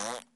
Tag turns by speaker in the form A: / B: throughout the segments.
A: Uh-huh.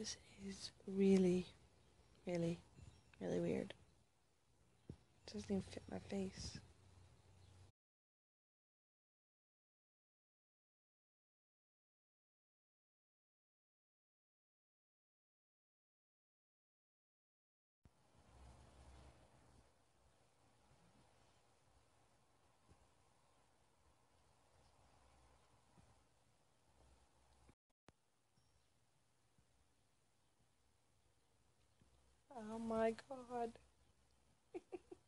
A: This is really, really, really weird. It doesn't even fit my face. Oh my god.